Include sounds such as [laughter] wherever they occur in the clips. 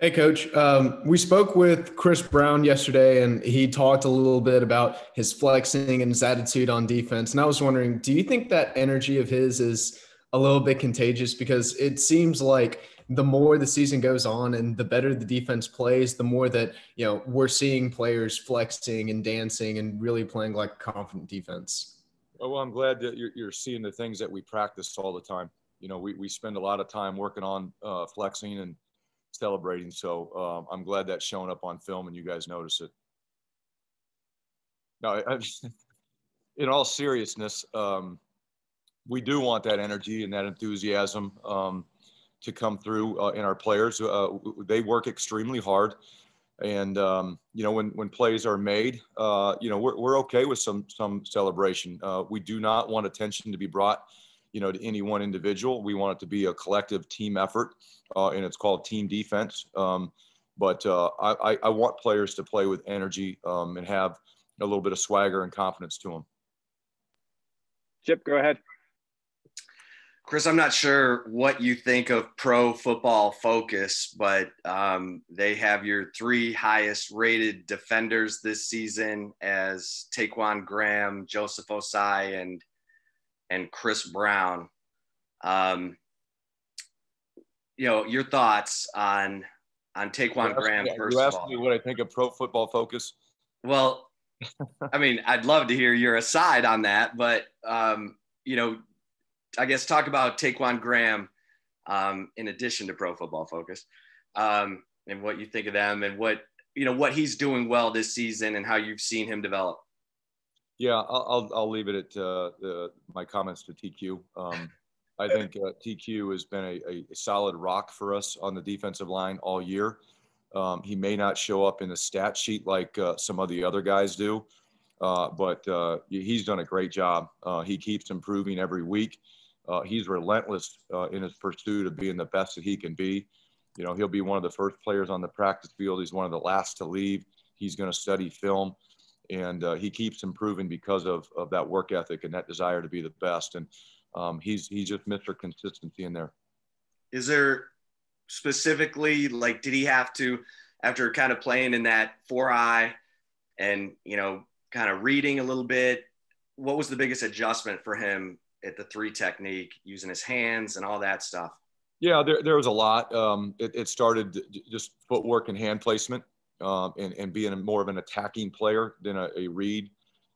Hey, Coach. Um, we spoke with Chris Brown yesterday, and he talked a little bit about his flexing and his attitude on defense. And I was wondering, do you think that energy of his is a little bit contagious? Because it seems like the more the season goes on and the better the defense plays, the more that you know we're seeing players flexing and dancing and really playing like confident defense. Well, I'm glad that you're, seeing the things that we practice all the time. You know, we, we spend a lot of time working on uh, flexing and celebrating. So um, I'm glad that's showing up on film and you guys notice it. Now, I, [laughs] in all seriousness, um, we do want that energy and that enthusiasm um, to come through uh, in our players. Uh, they work extremely hard. And um, you know when when plays are made, uh, you know we're, we're okay with some some celebration. Uh, we do not want attention to be brought you know, to any one individual. We want it to be a collective team effort, uh, and it's called team defense. Um, but uh, I, I, want players to play with energy um, and have a little bit of swagger and confidence to them. Chip, go ahead. Chris, I'm not sure what you think of Pro Football Focus, but um, they have your three highest rated defenders this season as Ta'Quon Graham, Joseph Ossai, and and Chris Brown. Um, you know, your thoughts on on Ta'Quon Graham first you asked me what I think of Pro Football Focus. Well, [laughs] I mean, I'd love to hear your aside on that, but um, you know, I guess talk about Ta'Quon Graham um, in addition to Pro Football Focus, um, and what you think of them, and what you know what he's doing well this season, and how you've seen him develop. Yeah, I'll, I'll, I'll leave it at uh, the, my comments to TQ. Um, I think uh, TQ has been a, a, solid rock for us on the defensive line all year. Um, he may not show up in the stat sheet like uh, some of the other guys do, uh, but uh, he's done a great job. Uh, he keeps improving every week. he's relentless in his pursuit of being the best that he can be. You know, he'll be one of the first players on the practice field. He's one of the last to leave. He's going to study film and uh, he keeps improving because of, of that work ethic and that desire to be the best. And um, he's he's just Mr. Consistency in there. Is there specifically like did he have to after kind of playing in that four eye and you know kind of reading a little bit? What was the biggest adjustment for him at the three technique, using his hands and all that stuff? Yeah, there, there was a lot. Um, it, it started just footwork and hand placement um, and, and being more of an attacking player than a, a read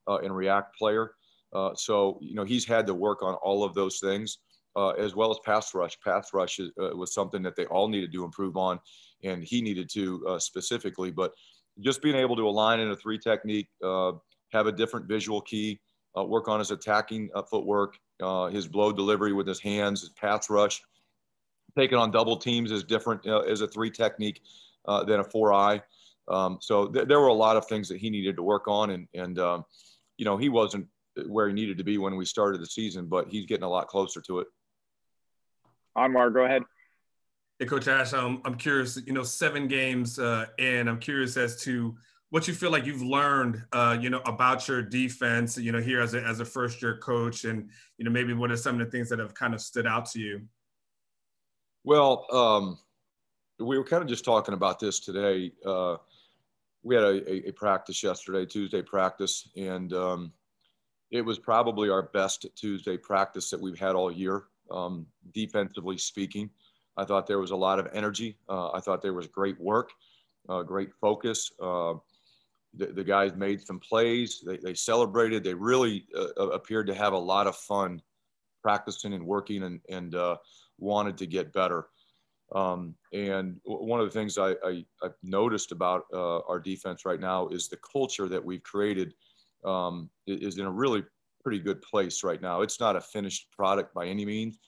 uh, and react player. Uh, so, you know, he's had to work on all of those things uh, as well as pass rush. Pass rush is, uh, was something that they all needed to improve on, and he needed to uh, specifically. But just being able to align in a three technique, uh, have a different visual key, work on his attacking footwork, his blow delivery with his hands, his pass rush, taking on double teams is different as a three technique than a four eye. Um, so th- there were a lot of things that he needed to work on, and and um, you know he wasn't where he needed to be when we started the season, but he's getting a lot closer to it. Anwar, go ahead. Hey, Coach Ash, um, I'm curious. You know, seven games uh, in, I'm curious as to what you feel like you've learned, uh, you know, about your defense. You know, here as a as a first year coach, and you know, maybe what are some of the things that have kind of stood out to you? Well, um, we were kind of just talking about this today. Uh, we had a, a, practice yesterday, Tuesday practice, and um, it was probably our best Tuesday practice that we've had all year, um, defensively speaking. I thought there was a lot of energy. Uh, I thought there was great work, uh, great focus. Uh, the, the, guys made some plays. They, they celebrated. They really uh, appeared to have a lot of fun practicing and working and, and uh, wanted to get better. Um, and one of the things I, I, have noticed about uh, our defense right now is the culture that we've created um, is in a really pretty good place right now. It's not a finished product by any means,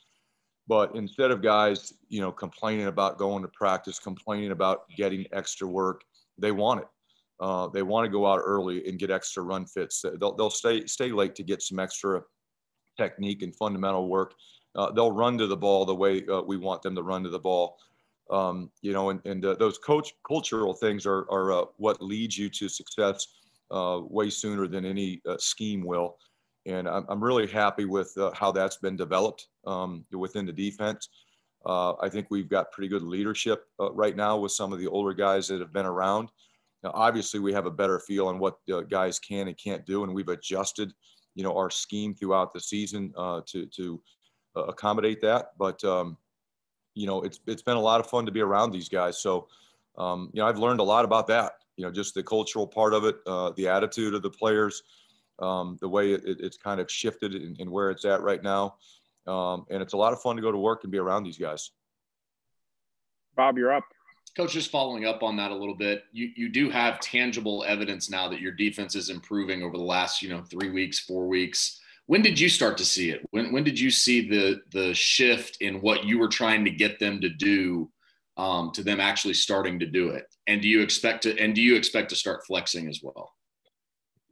but instead of guys, you know, complaining about going to practice, complaining about getting extra work, they want it. Uh, they want to go out early and get extra run fits. They'll, they'll stay stay late to get some extra technique and fundamental work uh, they'll run to the ball the way uh, we want them to run to the ball. Um, you know, and, and uh, those coach cultural things are, are uh, what leads you to success uh, way sooner than any uh, scheme will. And I'm, I'm really happy with how that's been developed um, within the defense. I think we've got pretty good leadership right now with some of the older guys that have been around. Now, obviously, we have a better feel on what guys can and can't do, and we've adjusted, you know, our scheme throughout the season uh, to to uh, accommodate that. But um, you know, it's it's been a lot of fun to be around these guys. So, um, you know, I've learned a lot about that. You know, just the cultural part of it, uh, the attitude of the players, um, the way it, it's kind of shifted and where it's at right now. Um, and it's a lot of fun to go to work and be around these guys. Bob, you're up. Coach, just following up on that a little bit, you, you do have tangible evidence now that your defense is improving over the last, you know, three weeks, four weeks. When did you start to see it? When, when did you see the the shift in what you were trying to get them to do um, to them actually starting to do it? And do you expect to and do you expect to start flexing as well?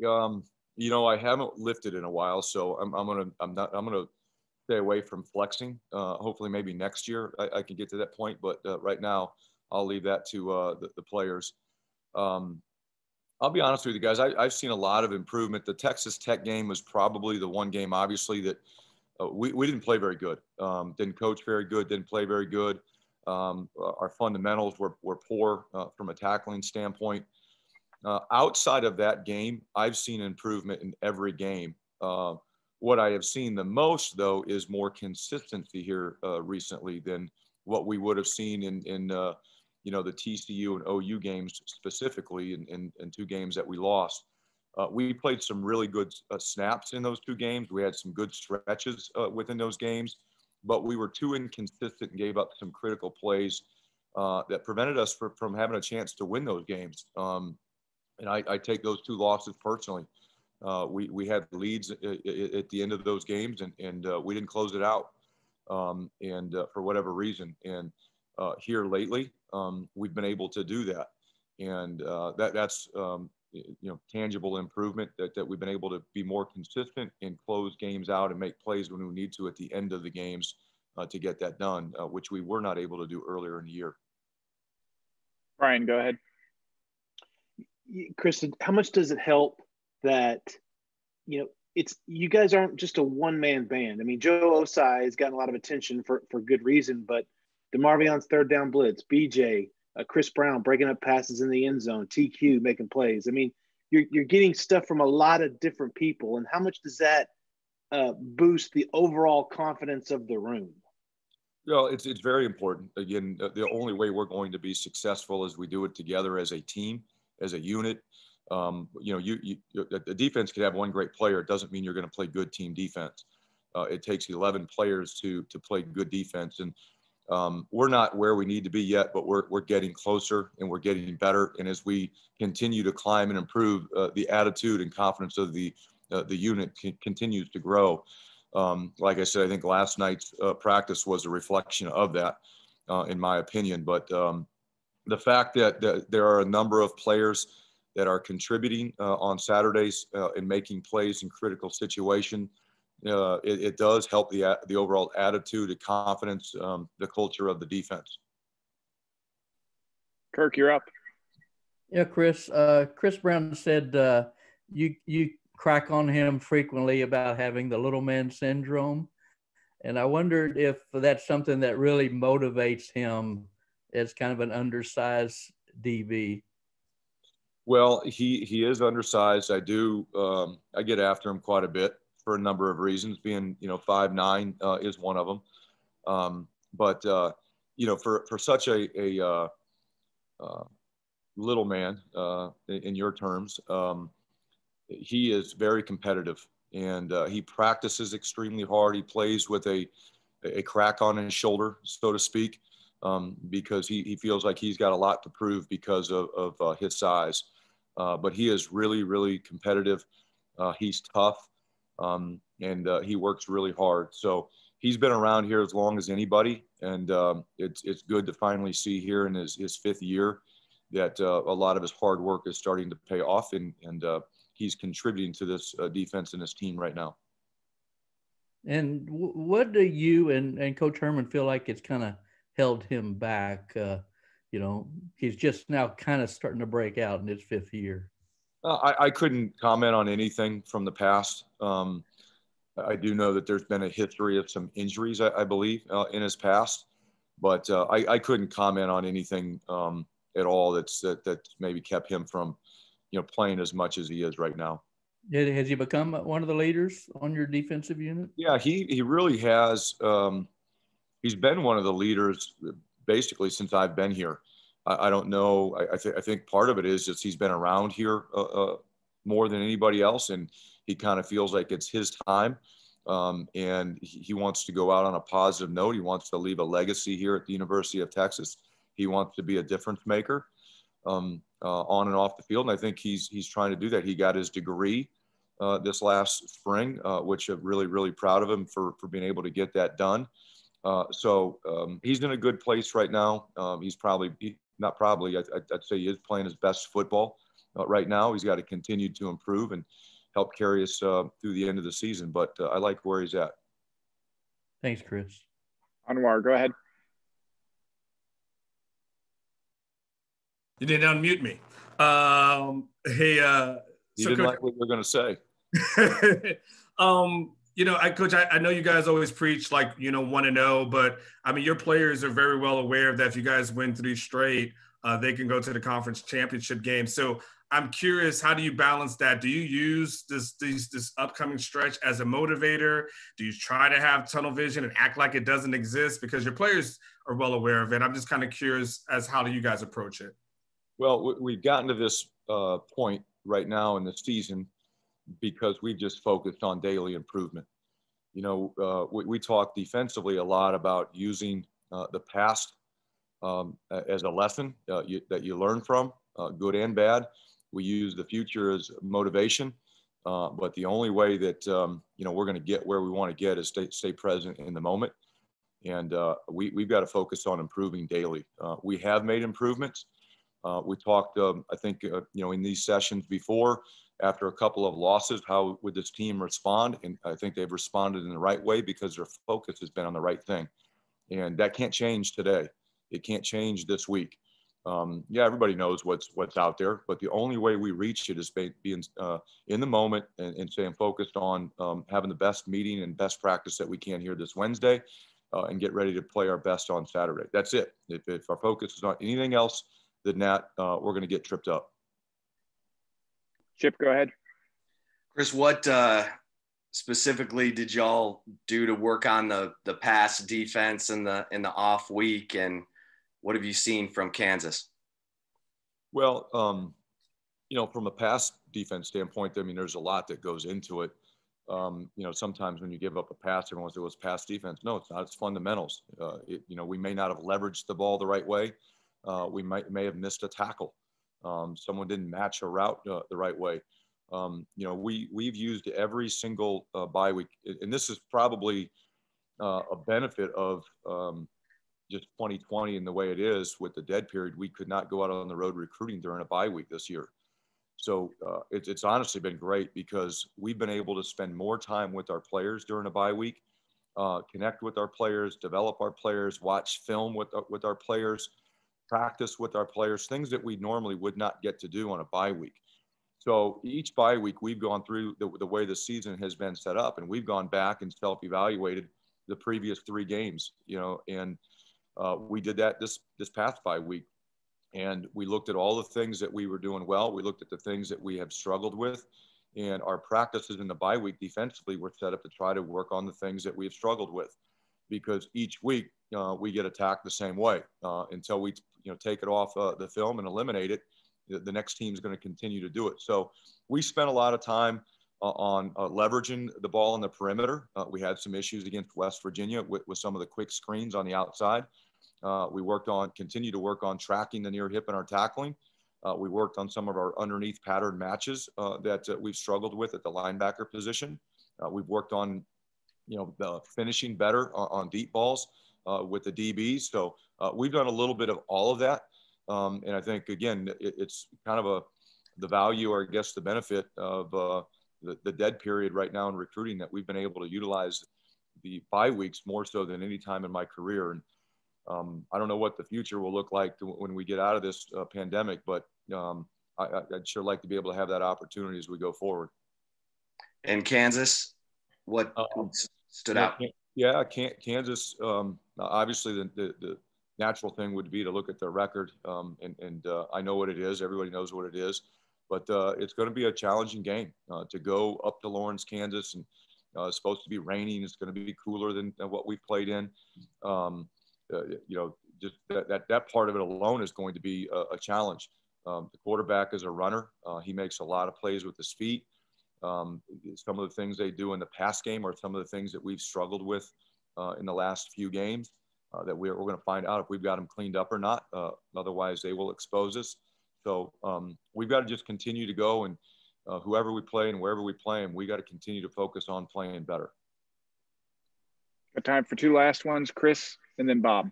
Um, you know, I haven't lifted in a while, so I'm, I'm gonna I'm not I'm gonna stay away from flexing. Uh, hopefully, maybe next year I, I, can get to that point. But uh, right now, I'll leave that to uh, the, the, players. Um, I'll be honest with you guys. I, have seen a lot of improvement. The Texas Tech game was probably the one game, obviously, that uh, we, we didn't play very good. Um, didn't coach very good. Didn't play very good. Um, our fundamentals were, were poor uh, from a tackling standpoint. Uh, outside of that game, I've seen improvement in every game. Uh, what I have seen the most, though, is more consistency here uh, recently than what we would have seen in, in uh, you know, the TCU and OU games specifically in, in, in two games that we lost. Uh, we played some really good uh, snaps in those two games. We had some good stretches uh, within those games, but we were too inconsistent and gave up some critical plays uh, that prevented us from having a chance to win those games. Um, and I, I take those two losses personally. Uh, we, we had leads at, at, the end of those games and, and uh, we didn't close it out. Um, and uh, for whatever reason, and uh, here lately, um, we've been able to do that. And uh, that, that's, um, you know, tangible improvement that, that we've been able to be more consistent and close games out and make plays when we need to at the end of the games uh, to get that done, which we were not able to do earlier in the year. Brian, go ahead. Chris, how much does it help that you know it's you guys aren't just a one man band. I mean, Joe Ossai has gotten a lot of attention for for good reason, but DeMarvion's third down blitz, BJ, uh, Chris Brown breaking up passes in the end zone, TQ making plays. I mean, you're you're getting stuff from a lot of different people, and how much does that uh, boost the overall confidence of the room? Well, it's it's very important. Again, the only way we're going to be successful is we do it together as a team, as a unit. Um, you know, you, you the defense could have one great player. It doesn't mean you're going to play good team defense. Uh, it takes 11 players to to play good defense, and um, we're not where we need to be yet, but we're we're getting closer and we're getting better. And as we continue to climb and improve, uh, the attitude and confidence of the uh, the unit continues to grow. Um, like I said, I think last night's uh, practice was a reflection of that, uh, in my opinion. But um, the fact that, that there are a number of players that are contributing uh, on Saturdays uh, and making plays in critical situation. Uh, it, it, does help the the overall attitude, the confidence, um, the culture of the defense. Kirk, you're up. Yeah, Chris. Uh, Chris Brown said uh, you you crack on him frequently about having the little man syndrome, and I wondered if that's something that really motivates him as kind of an undersized DB. Well, he he is undersized. I do um, I get after him quite a bit for a number of reasons. Being you know five nine uh, is one of them. Um, but uh, you know for for such a a uh, uh little man uh, in your terms, um, he is very competitive and uh, he practices extremely hard. He plays with a a crack on his shoulder, so to speak, um, because he, he feels like he's got a lot to prove because of, of his size. But he is really, really competitive. He's tough, um, and uh, he works really hard. So he's been around here as long as anybody, and um, it's it's good to finally see here in his, his fifth year that uh, a lot of his hard work is starting to pay off, and and uh, he's contributing to this defense and this team right now. And what do you and, and Coach Herman feel like it's kind of held him back? you know, he's just now kind of starting to break out in his fifth year. Uh, I, I, couldn't comment on anything from the past. Um, I do know that there's been a history of some injuries, I, I believe, uh, in his past. but uh, I, I couldn't comment on anything um, at all that's that, that maybe kept him from, you know, playing as much as he is right now. Has he become one of the leaders on your defensive unit? Yeah, he he really has. Um, he's been one of the leaders basically since I've been here. I, I don't know. I, I, th- I, think part of it is just he's been around here uh, uh, more than anybody else, and he kind of feels like it's his time. Um, and he, he wants to go out on a positive note. He wants to leave a legacy here at the University of Texas. He wants to be a difference maker um, uh, on and off the field, and I think he's he's trying to do that. He got his degree uh, this last spring, uh, which I'm really really proud of him for for being able to get that done. Uh, so um, he's in a good place right now. Um, he's probably not probably. I, would say he is playing his best football uh, right now. He's got to continue to improve and help carry us uh, through the end of the season. But uh, I like where he's at. Thanks, Chris. Anwar, go ahead. You didn't unmute me. Um, hey, uh, you so didn't Coach, like what you were going to say. [laughs] um, you know, I coach, I, I, know you guys always preach like, you know, want to know, but I mean, your players are very well aware that. If you guys win three straight, uh, they can go to the conference championship game. So I'm curious, how do you balance that? Do you use this, this, this upcoming stretch as a motivator? Do you try to have tunnel vision and act like it doesn't exist because your players are well aware of it? I'm just kind of curious as how do you guys approach it? Well, we've gotten to this uh, point right now in the season because we've just focused on daily improvement. You know, uh, we, we, talk defensively a lot about using uh, the past um, as a lesson uh, you, that you learn from, uh, good and bad. We use the future as motivation, uh, but the only way that um, you know we're going to get where we want to get is stay, stay present in the moment, and uh, we, we've got to focus on improving daily. we have made improvements. we talked, um, I think, you know, in these sessions before after a couple of losses, how would this team respond? And I think they've responded in the right way because their focus has been on the right thing. And that can't change today. It can't change this week. Um, yeah, everybody knows what's what's out there, but the only way we reach it is being uh, in the moment and, and staying focused on um, having the best meeting and best practice that we can here this Wednesday, uh, and get ready to play our best on Saturday. That's it. If, if our focus is on anything else than that, uh, we're going to get tripped up. Chip, go ahead. Chris, what uh, specifically did y'all do to work on the the pass defense in the in the off week, and what have you seen from Kansas? Well, um, you know, from a pass defense standpoint, I mean, there's a lot that goes into it. Um, you know, sometimes when you give up a pass, everyone says, "Well, it's pass defense." No, it's not. It's fundamentals. Uh, it, you know, we may not have leveraged the ball the right way. Uh, we might may have missed a tackle. Um, someone didn't match a route uh, the right way. Um, you know, we we've used every single uh, bye week, and this is probably uh, a benefit of um, just 2020 and the way it is with the dead period. We could not go out on the road recruiting during a bye week this year. So uh, it, it's honestly been great because we've been able to spend more time with our players during a bye week, uh, connect with our players, develop our players, watch film with, uh, with our players, practice with our players, things that we normally would not get to do on a bye week. So each bye week, we've gone through the, the way the season has been set up, and we've gone back and self-evaluated the previous three games. You know, and uh, we did that this this past bye week, and we looked at all the things that we were doing well. We looked at the things that we have struggled with, and our practices in the bye week defensively were set up to try to work on the things that we have struggled with, because each week uh, we get attacked the same way uh, until we you know take it off uh, the film and eliminate it. The, the next team is going to continue to do it. So we spent a lot of time uh, on uh, leveraging the ball on the perimeter. Uh, we had some issues against West Virginia with, with some of the quick screens on the outside. we worked on continue to work on tracking the near hip and our tackling. we worked on some of our underneath pattern matches that we've struggled with at the linebacker position. we've worked on you know, finishing better on, on deep balls uh, with the DBs. So uh, we've done a little bit of all of that. Um, and I think, again, it, it's kind of a, the value or I guess the benefit of uh, the, the dead period right now in recruiting that we've been able to utilize the bye weeks more so than any time in my career. And um, I don't know what the future will look like to, when we get out of this uh, pandemic, but um, I, would sure like to be able to have that opportunity as we go forward. In Kansas, what um, stood out? Yeah, Kansas. Um, obviously, the, the, the natural thing would be to look at their record, um, and, and uh, I know what it is. Everybody knows what it is, but uh, it's going to be a challenging game uh, to go up to Lawrence, Kansas, and uh, it's supposed to be raining. It's going to be cooler than, than what we've played in. Um, uh, you know, just that, that, that part of it alone is going to be a, a challenge. Um, the quarterback is a runner. Uh, he makes a lot of plays with his feet. Um, some of the things they do in the pass game are some of the things that we've struggled with in the last few games uh, that we're, we're going to find out if we've got them cleaned up or not. Uh, otherwise, they will expose us. So um, we've got to just continue to go and uh, whoever we play and wherever we play them, we got to continue to focus on playing better. Got time for two last ones, Chris and then Bob.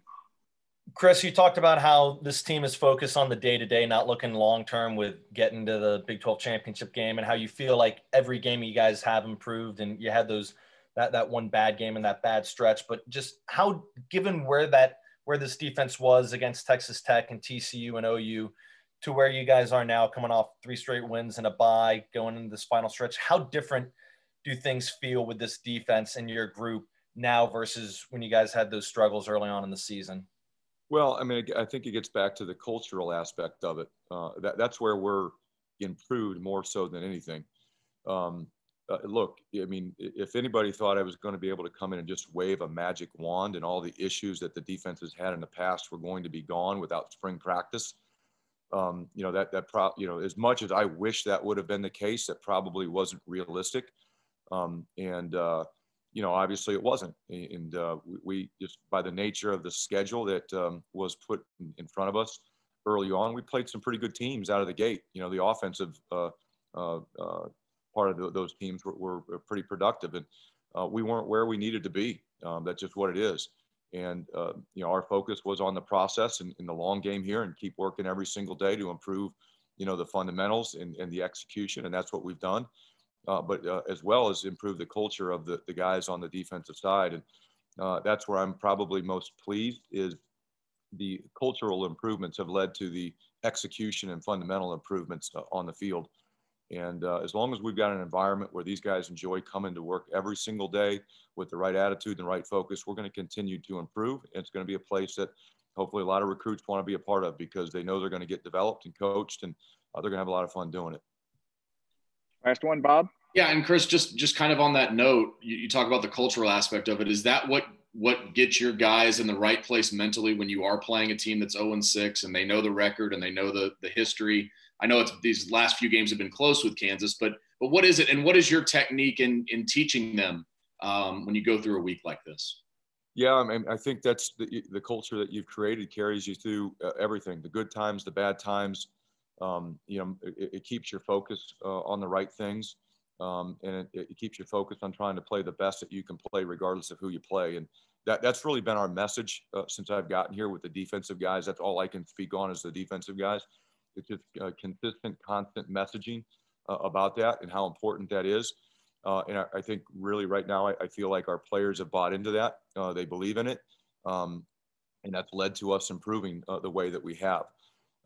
Chris, you talked about how this team is focused on the day to day, not looking long term with getting to the Big 12 championship game, and how you feel like every game you guys have improved, and you had those that that one bad game and that bad stretch. But just how, given where that where this defense was against Texas Tech and TCU and OU, to where you guys are now, coming off three straight wins and a bye, going into this final stretch, how different do things feel with this defense and your group now versus when you guys had those struggles early on in the season? Well, I mean, I think it gets back to the cultural aspect of it. Uh, that, that's where we're improved more so than anything. Um, uh, look, I mean, if anybody thought I was going to be able to come in and just wave a magic wand and all the issues that the defense has had in the past were going to be gone without spring practice, um, you know, that, that, pro- you know, as much as I wish that would have been the case, that probably wasn't realistic. Um, and, uh, you know, obviously it wasn't. And uh, we just, by the nature of the schedule that um, was put in front of us early on, we played some pretty good teams out of the gate. You know, the offensive uh, uh, uh part of those teams were, were, pretty productive, and uh, we weren't where we needed to be. Um, that's just what it is. And uh, you know, our focus was on the process and in the long game here, and keep working every single day to improve, you know, the fundamentals and, and the execution, and that's what we've done uh, but uh, as well as improve the culture of the, the guys on the defensive side. And uh, that's where I'm probably most pleased is the cultural improvements have led to the execution and fundamental improvements uh, on the field. And uh, as long as we've got an environment where these guys enjoy coming to work every single day with the right attitude and right focus, we're going to continue to improve. And it's going to be a place that hopefully a lot of recruits want to be a part of because they know they're going to get developed and coached and uh, they're going to have a lot of fun doing it. Last one, Bob. Yeah, and Chris, just just kind of on that note, you, you talk about the cultural aspect of it. Is that what what gets your guys in the right place mentally when you are playing a team that's 0 and 6 and they know the record and they know the the history? I know it's these last few games have been close with Kansas, but but what is it and what is your technique in in teaching them um, when you go through a week like this? Yeah, I mean, I think that's the, the culture that you've created carries you through uh, everything, the good times, the bad times, um, you know, it, it, keeps your focus uh, on the right things. Um, and it, it, keeps you focused on trying to play the best that you can play, regardless of who you play. And that, that's really been our message uh, since I've gotten here with the defensive guys. That's all I can speak on is the defensive guys. It's just uh, consistent, constant messaging uh, about that and how important that is. Uh, and I, I, think really right now, I, I, feel like our players have bought into that. Uh, they believe in it. Um, and that's led to us improving the way that we have.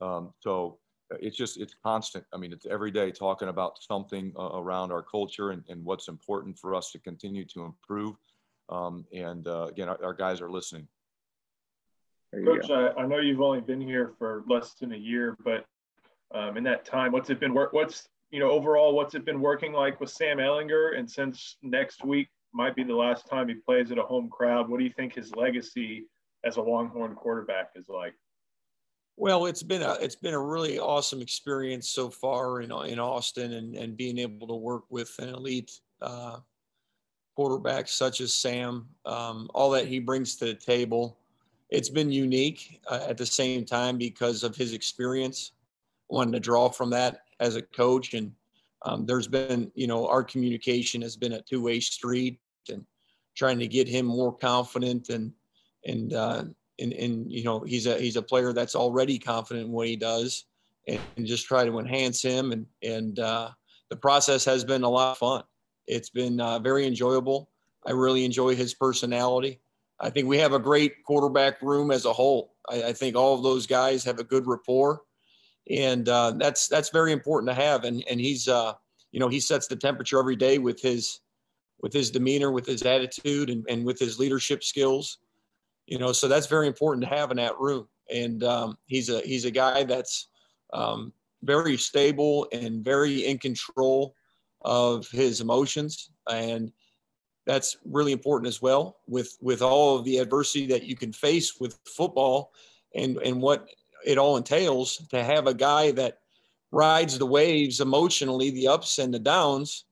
Um, so it's just it's constant i mean it's every day talking about something uh, around our culture and, and what's important for us to continue to improve um, and uh, again our, our, guys are listening coach I, I, know you've only been here for less than a year but um, in that time what's it been work what's you know overall what's it been working like with sam ehlinger and since next week might be the last time he plays at a home crowd what do you think his legacy as a longhorn quarterback is like well, it's been a it's been a really awesome experience so far in in Austin, and and being able to work with an elite uh, quarterback such as Sam, um, all that he brings to the table. It's been unique uh, at the same time because of his experience. Wanting to draw from that as a coach, and um, there's been you know our communication has been a two way street, and trying to get him more confident and and uh, and, and you know he's a he's a player that's already confident in what he does and, and just try to enhance him. And and uh, the process has been a lot of fun. It's been uh, very enjoyable. I really enjoy his personality. I think we have a great quarterback room as a whole. I, I think all of those guys have a good rapport and uh, that's that's very important to have and and he's uh, you know he sets the temperature every day with his with his demeanor with his attitude and, and with his leadership skills You know, so that's very important to have in that room. And um, he's a he's a guy that's um, very stable and very in control of his emotions, and that's really important as well. With with all of the adversity that you can face with football, and and what it all entails, to have a guy that rides the waves emotionally, the ups and the downs,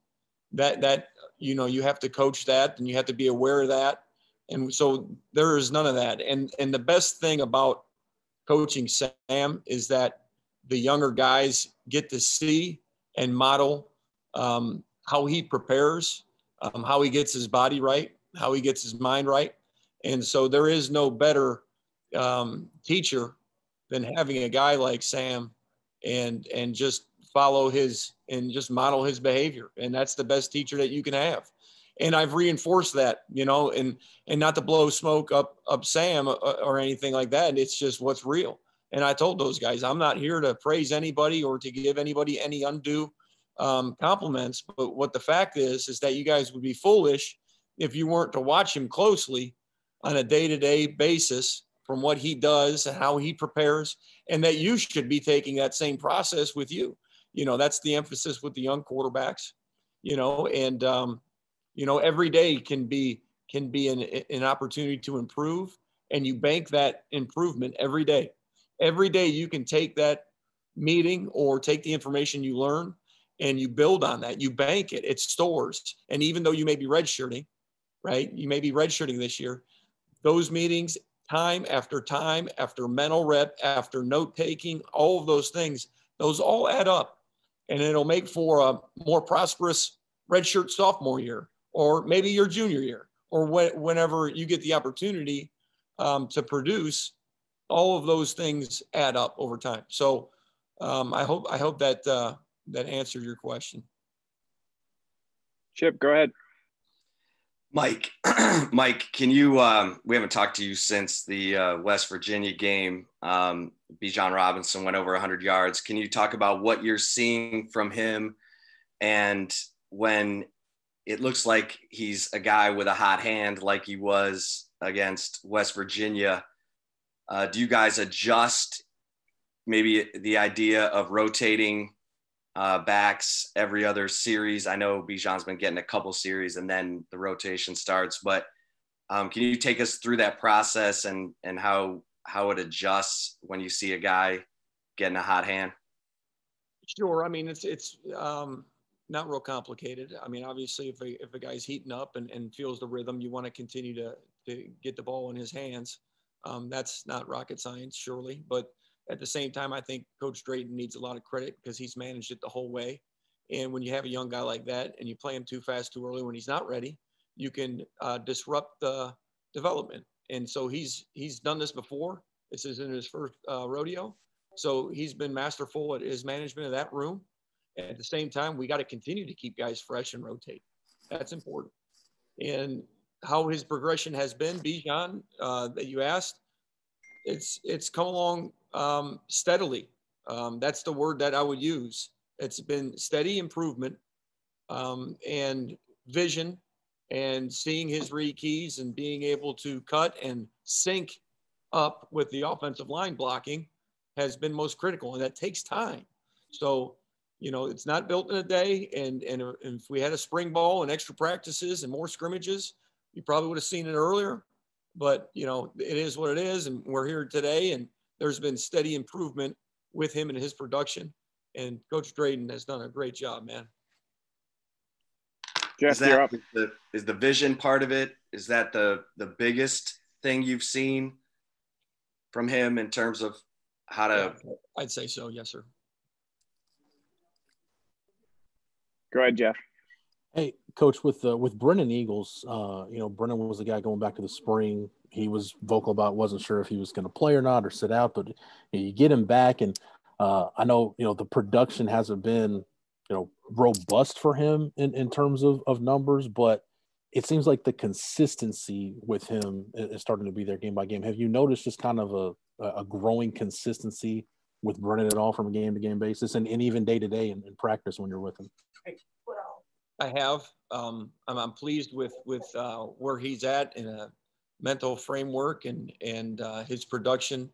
that that you know you have to coach that and you have to be aware of that. And so there is none of that. And and the best thing about coaching Sam is that the younger guys get to see and model um, how he prepares, um, how he gets his body right, how he gets his mind right. And so there is no better um, teacher than having a guy like Sam and and just follow his and just model his behavior. And that's the best teacher that you can have. And i've reinforced that you know and and not to blow smoke up up sam or, uh, or anything like that. It's just what's real. And i told those guys i'm not here to praise anybody or to give anybody any undue um, compliments. But what the fact is is that you guys would be foolish if you weren't to watch him closely on a day-to-day basis from what he does and how he prepares, and that you should be taking that same process with you. You know, that's the emphasis with the young quarterbacks. You know, and um, you know every day can be can be an, an opportunity to improve, and you bank that improvement every day. Every day you can take that meeting or take the information you learn and you build on that. You bank it. It stores. And even though you may be redshirting, right? You may be redshirting this year. Those meetings time after time after mental rep, after note taking, all of those things, those all add up. And it'll make for a more prosperous redshirt sophomore year, or maybe your junior year, or wh- whenever you get the opportunity um, to produce. All of those things add up over time. So um, I hope I hope that uh, that answered your question. Chip, go ahead. Mike, [clears throat] Mike, can you? Um, we haven't talked to you since the uh, West Virginia game. Um, Bijan Robinson went over 100 yards. Can you talk about what you're seeing from him, and when it looks like he's a guy with a hot hand, like he was against West Virginia? Uh, do you guys adjust maybe the idea of rotating uh, backs every other series. I know Bijan's been getting a couple series and then the rotation starts, but um, can you take us through that process and, and how, how it adjusts when you see a guy getting a hot hand? Sure. I mean, it's, it's um, not real complicated. I mean, obviously if a, if a guy's heating up and, and feels the rhythm, you want to continue to, to get the ball in his hands. Um, that's not rocket science, surely, but at the same time, I think Coach Drayton needs a lot of credit because he's managed it the whole way. And when you have a young guy like that and you play him too fast too early when he's not ready, you can uh, disrupt the development. And so he's he's done this before. This is in his first uh, rodeo, so he's been masterful at his management of that room. at the same time, we got to continue to keep guys fresh and rotate. That's important. And how his progression has been, Bijan, uh, that you asked, it's it's come along um, steadily. Um, that's the word that I would use. It's been steady improvement um, and vision and seeing his read keys and being able to cut and sync up with the offensive line blocking has been most critical and that takes time. So, you know, it's not built in a day. And, and if we had a spring ball and extra practices and more scrimmages, you probably would have seen it earlier. But, you know, it is what it is. And we're here today. And there's been steady improvement with him and his production. And Coach Drayton has done a great job, man. Jeff, is that is the, is the vision part of it? Is that the the biggest thing you've seen from him in terms of how to? Yeah, I'd say so. Yes, sir. Go ahead, Jeff. Hey, Coach, with uh, with Brennan Eagles, uh, you know, Brennan was the guy going back to the spring he was vocal about wasn't sure if he was going to play or not or sit out, but you, know, you get him back, and uh, I know you know the production hasn't been you know robust for him in, in terms of, of numbers, but it seems like the consistency with him is starting to be there game by game. Have you noticed just kind of a, a growing consistency with Brennan at all from a game to game basis and, and even day to day in practice when you're with him? I have. Um, I'm, I'm, pleased with with uh, where he's at in a mental framework and and uh, his production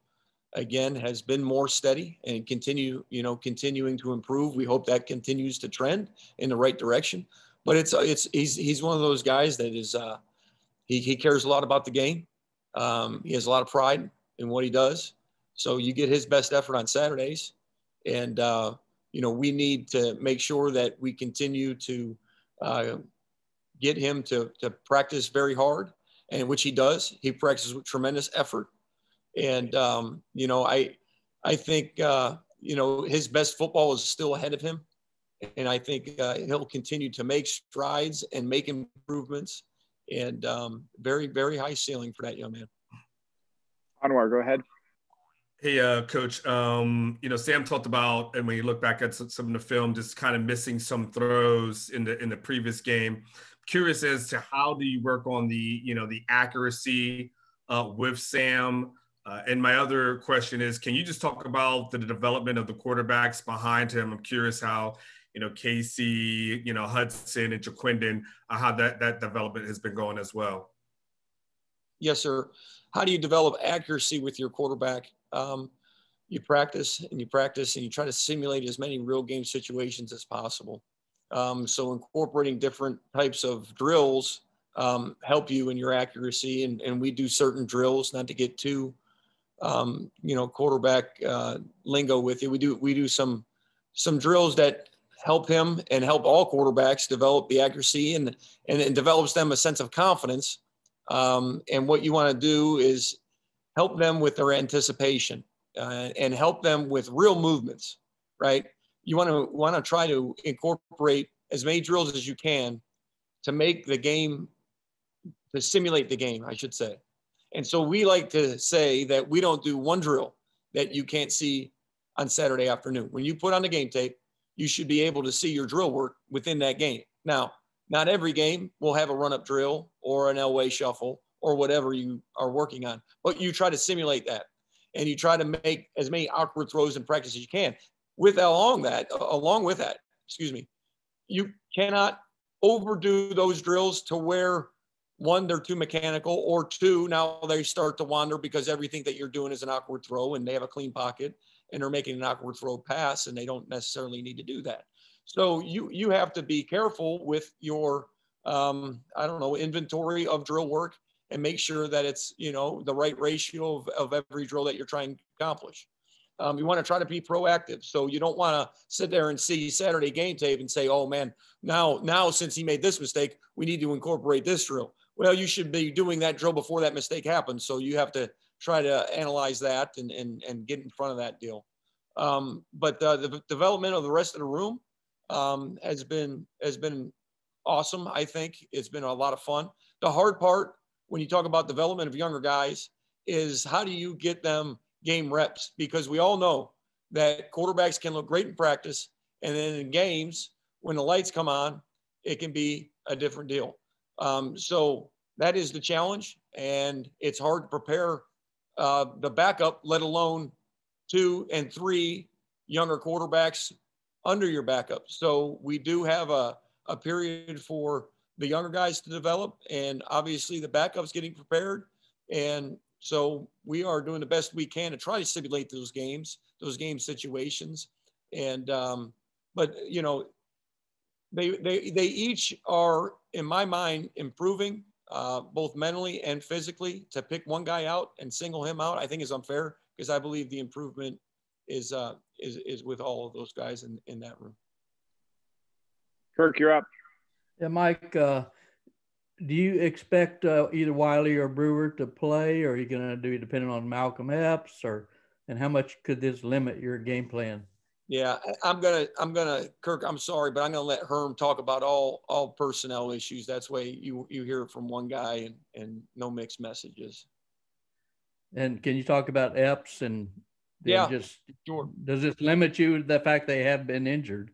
again has been more steady and continue you know continuing to improve. We hope that continues to trend in the right direction. But it's it's he's he's one of those guys that is uh, he he cares a lot about the game. Um, he has a lot of pride in what he does. So you get his best effort on Saturdays, and uh, you know we need to make sure that we continue to uh, get him to to practice very hard and which he does. He practices with tremendous effort, and um, you know, I I think uh, you know his best football is still ahead of him, and I think uh, he'll continue to make strides and make improvements, and um, very very high ceiling for that young man. Anwar, go ahead. Hey, uh, Coach. Um, you know, Sam talked about, and when you look back at some, some of the film, just kind of missing some throws in the in the previous game curious as to how do you work on the you know the accuracy uh, with Sam. Uh, and my other question is, can you just talk about the development of the quarterbacks behind him? I'm curious how you know Casey, you know Hudson, and Ja'Quinden, uh, how that that development has been going as well. Yes, sir. How do you develop accuracy with your quarterback? Um, you practice and you practice and you try to simulate as many real game situations as possible. Um, so incorporating different types of drills um, help you in your accuracy. And, and we do certain drills, not to get too, um, you know, quarterback uh, lingo with you. We do we do some some drills that help him and help all quarterbacks develop the accuracy and and it develops them a sense of confidence. Um, and what you want to do is help them with their anticipation uh, and help them with real movements, right? You want to want to try to incorporate as many drills as you can to make the game to simulate the game, I should say. And so we like to say that we don't do one drill that you can't see on Saturday afternoon. When you put on the game tape, you should be able to see your drill work within that game. Now, not every game will have a run up drill or an Elway shuffle or whatever you are working on, but you try to simulate that and you try to make as many awkward throws in practice as you can with along that, along with that, excuse me, you cannot overdo those drills to where one, they're too mechanical, or two, now they start to wander because everything that you're doing is an awkward throw and they have a clean pocket and they're making an awkward throw pass and they don't necessarily need to do that. So you you have to be careful with your um, I don't know inventory of drill work and make sure that it's you know the right ratio of, of every drill that you're trying to accomplish. Um, you want to try to be proactive. So you don't want to sit there and see Saturday game tape and say, oh man, now, now since he made this mistake, we need to incorporate this drill. Well, you should be doing that drill before that mistake happens. So you have to try to analyze that and, and, and get in front of that deal. Um, but uh, the development of the rest of the room um, has been has been awesome. I think it's been a lot of fun. The hard part when you talk about development of younger guys is how do you get them game reps because we all know that quarterbacks can look great in practice. And then in games, when the lights come on, it can be a different deal. Um, so that is the challenge. And it's hard to prepare uh, the backup, let alone two and three younger quarterbacks under your backup. So we do have a, a period for the younger guys to develop. And obviously the backup's getting prepared. And so we are doing the best we can to try to simulate those games, those game situations. And, um, but, you know, they, they, they each are, in my mind, improving uh, both mentally and physically. To pick one guy out and single him out, I think is unfair because I believe the improvement is, uh, is, is with all of those guys in, in that room. Kirk, you're up. Yeah, Mike, uh, do you expect uh, either Wiley or Brewer to play, or are you going to do depending on Malcolm Epps, or and how much could this limit your game plan? Yeah, I'm gonna, I'm gonna, Kirk. I'm sorry, but I'm gonna let Herm talk about all all personnel issues. That's way you you hear it from one guy and and no mixed messages. And can you talk about Epps and yeah, just sure. Does this limit you the fact they have been injured?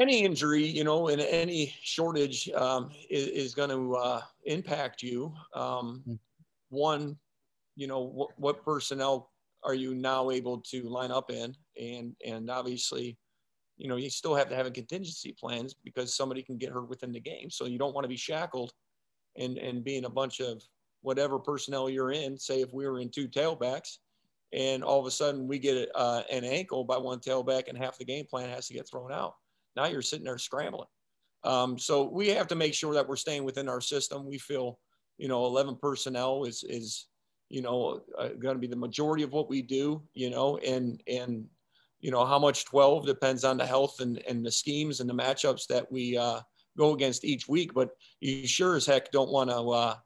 Any injury, you know, and any shortage um, is, is going to uh, impact you. Um, hmm. one, you know, what, what personnel are you now able to line up in? And, and obviously, you know, you still have to have a contingency plans because somebody can get hurt within the game. So you don't want to be shackled and, and being a bunch of whatever personnel you're in. Say if we were in two tailbacks, and all of a sudden we get uh, an ankle by one tailback, and half the game plan has to get thrown out. Now you're sitting there scrambling. Um, so we have to make sure that we're staying within our system. We feel, you know, 11 personnel is is you know uh, going to be the majority of what we do. You know, and and you know how much 12 depends on the health and and the schemes and the matchups that we uh, go against each week. But you sure as heck don't want to. Uh,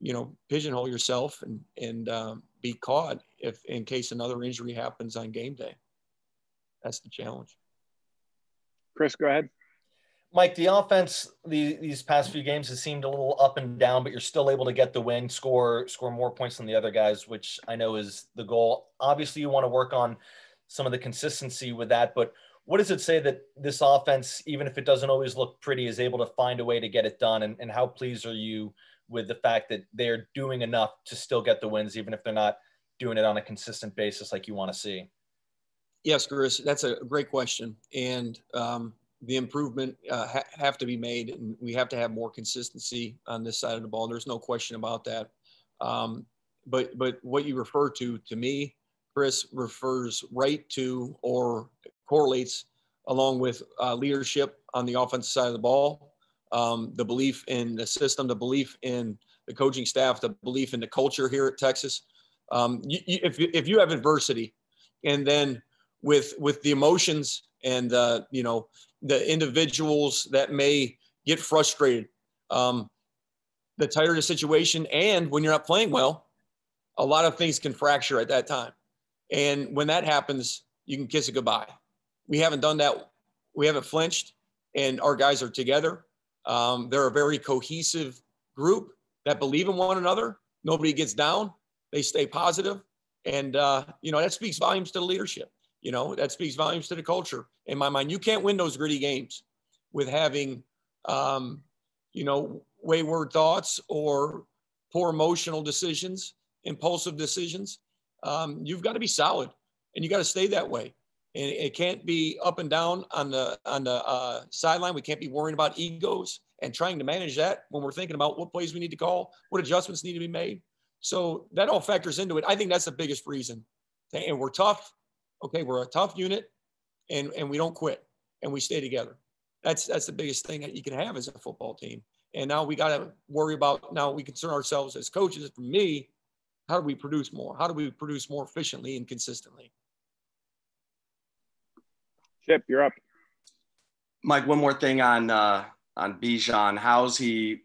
you know, pigeonhole yourself and and um, be caught if in case another injury happens on game day. That's the challenge. Chris, go ahead. Mike, the offense the, these past few games has seemed a little up and down, but you're still able to get the win, score score more points than the other guys, which I know is the goal. Obviously, you want to work on some of the consistency with that, but what does it say that this offense, even if it doesn't always look pretty, is able to find a way to get it done? And, and how pleased are you with the fact that they're doing enough to still get the wins, even if they're not doing it on a consistent basis like you want to see? Yes, Chris, that's a great question. And um, the improvement uh, ha- have to be made, and we have to have more consistency on this side of the ball. There's no question about that. Um, but but what you refer to to me, Chris, refers right to or correlates along with uh, leadership on the offensive side of the ball um, the belief in the system, the belief in the coaching staff, the belief in the culture here at Texas. Um, you, you, if, if you have adversity and then with with the emotions and uh, you know the individuals that may get frustrated um, the tighter the situation and when you're not playing well a lot of things can fracture at that time and when that happens you can kiss it goodbye we haven't done that we haven't flinched and our guys are together um, they're a very cohesive group that believe in one another. Nobody gets down. They stay. And, uh, you know, that speaks volumes to the leadership. You know, that speaks volumes to the culture. In my mind, you can't win those gritty games with having, um, you know, wayward thoughts or poor emotional decisions, impulsive decisions. Um, you've got to be solid and you got to stay that way and it can't be up and down on the on the uh, sideline. We can't be worrying about egos and trying to manage that when we're thinking about what plays we need to call, what adjustments need to be made. So that all factors into it. I think that's the biggest reason. And we're tough. Okay, we're a tough unit, and and we don't quit, and we stay together. That's that's the biggest thing that you can have as a football team. And now we got to worry about now we concern ourselves as coaches. For me, how do we produce more? How do we produce more efficiently and consistently? Chip, you're up. Mike, one more thing on uh, on Bijan. How's he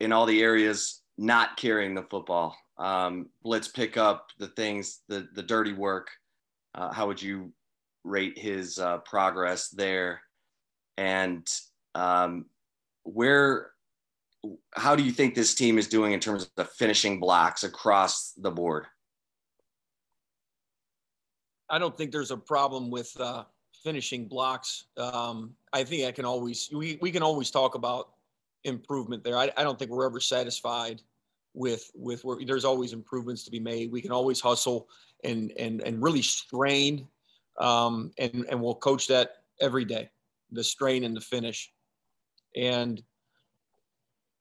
in all the areas not carrying the football? Um, blitz pick up the things, the the dirty work. Uh, how would you rate his uh, progress there? And um, where, how do you think this team is doing in terms of the finishing blocks across the board? I don't think there's a problem with uh, finishing blocks. Um, I think I can always we, we can always talk about improvement there. I, I don't think we're ever satisfied with with where there's always improvements to be made. We can always hustle and and and really strain, um, and and we'll coach that every day, the strain and the finish, and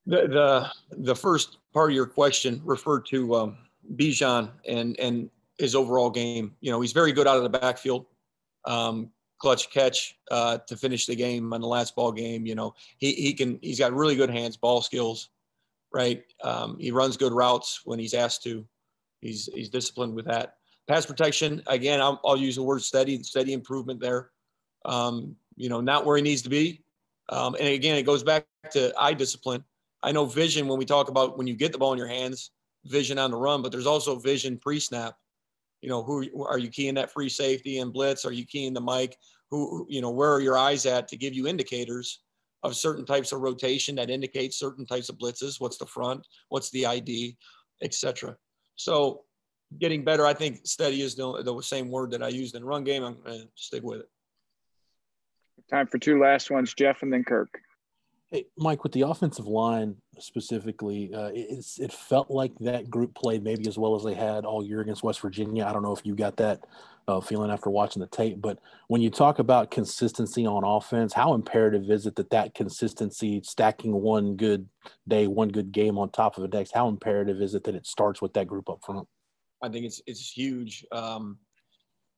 the the the first part of your question referred to um, Bijan and and his overall game. You know, he's very good out of the backfield. Um, clutch catch uh, to finish the game on the last ball game. You know, he, he can, he's got really good hands, ball skills, right? Um, he runs good routes when he's asked to. He's, he's disciplined with that. Pass protection, again, I'll, I'll use the word steady, steady improvement there. Um, you know, not where he needs to be. Um, and again, it goes back to eye discipline. I know vision when we talk about when you get the ball in your hands, vision on the run, but there's also vision pre snap you know, who are you keying that free safety and blitz? Are you keying the Mike? Who, you know, where are your eyes at to give you indicators of certain types of rotation that indicates certain types of blitzes? What's the front? What's the ID, etc. So getting better. I think steady is the, the same word that I used in run game. I'm going to stick with it. Time for two last ones, Jeff and then Kirk. Mike, with the offensive line specifically, uh, it, it felt like that group played maybe as well as they had all year against West Virginia. I don't know if you got that uh, feeling after watching the tape. But when you talk about consistency on offense, how imperative is it that that consistency, stacking one good day, one good game on top of the next, how imperative is it that it starts with that group up front? I think it's it's huge. Um,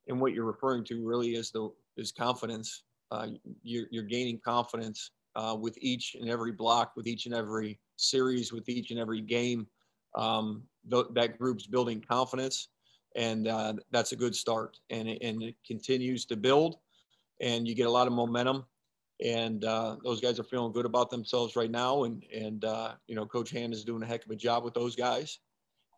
and what you're referring to really is the is confidence. Uh, you're, you're gaining confidence uh, with each and every block, with each and every series, with each and every game. Um, th- that group's building confidence, and uh, that's a good start. And it, and it continues to build, and you get a lot of momentum. And uh, those guys are feeling good about themselves right now. And and uh, you know, Coach Hand is doing a heck of a job with those guys.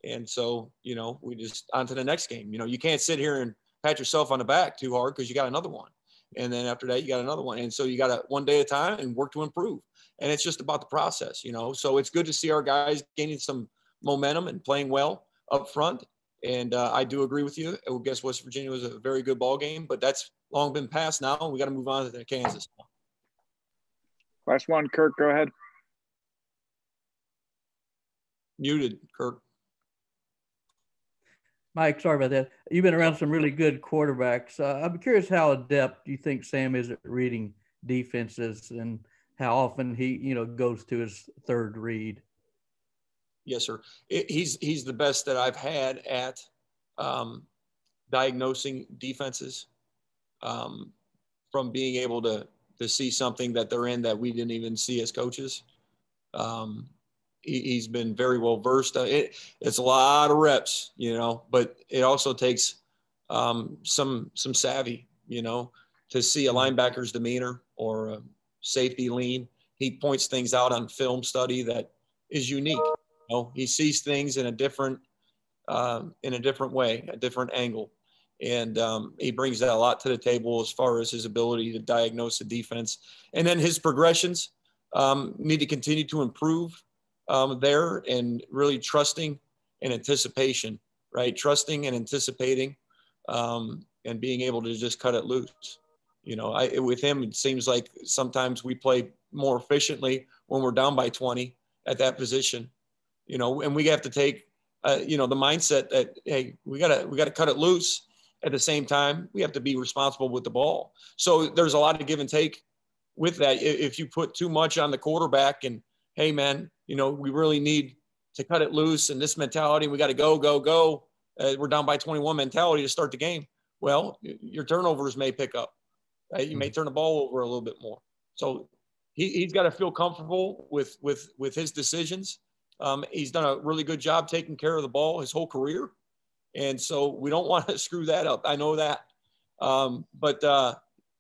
And so you know, we just on to the next game. You know, you can't sit here and pat yourself on the back too hard because you got another one and then after that you got another one. And so you got to one day at a time and work to improve. And it's just about the process you know? So it's good to see our guys gaining some momentum and playing well up front. And uh, i do agree with you. I guess west virginia was a very good ball game but that's long been past now we got to move on to kansas. Last one kirk go ahead. Muted kirk Mike, sorry about that. You've been around some really good quarterbacks. Uh, I'm curious how adept you think Sam is at reading defenses and how often he, you know, goes to his third read. Yes, sir. He's he's the best that I've had at um, diagnosing defenses um, from being able to to see something that they're in that we didn't even see as coaches. Um, he, has been very well versed. Uh, it, it's a lot of reps, you know, but it also takes um, some some savvy, you know, to see a linebacker's demeanor or a safety lean. He points things out on film study that is unique. You know, he sees things in a different um, in a different way, a different angle, and um, he brings that a lot to the table as far as his ability to diagnose the defense. And then his progressions um, need to continue to improve um, there and really trusting and anticipation, right? Trusting and anticipating um, and being able to just cut it loose. You know, I, with him, it seems like sometimes we play more efficiently when we're down by 20 at that position, you know, and we have to take, uh, you know, the mindset that, hey, we gotta, we gotta cut it loose. At the same time, we have to be responsible with the ball. So there's a lot of give and take with that. If you put too much on the quarterback and, hey, man, you know, we really need to cut it loose and this mentality, we got to go, go, go. Uh, we're down by 21 mentality to start the game. Well, your turnovers may pick up. Right? You may mm-hmm. turn the ball over a little bit more. So he, he's got to feel comfortable with with with his decisions. Um, he's done a really good job taking care of the ball his whole career, and so we don't [laughs] want to screw that up. I know that, um, but uh,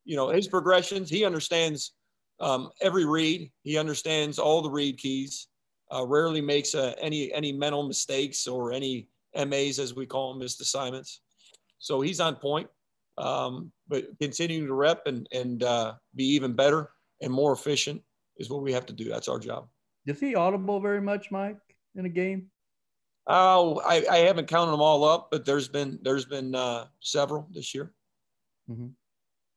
you know his progressions. He understands um, every read. He understands all the read keys uh, rarely makes uh, any any mental mistakes or any MAs as we call them, missed assignments. So he's on point. Um, but continuing to rep and and uh, be even better and more efficient is what we have to do. That's our job. Does he audible very much, Mike, in a game? Oh, I, I haven't counted them all up, but there's been there's been uh, several this year. Mm-hmm.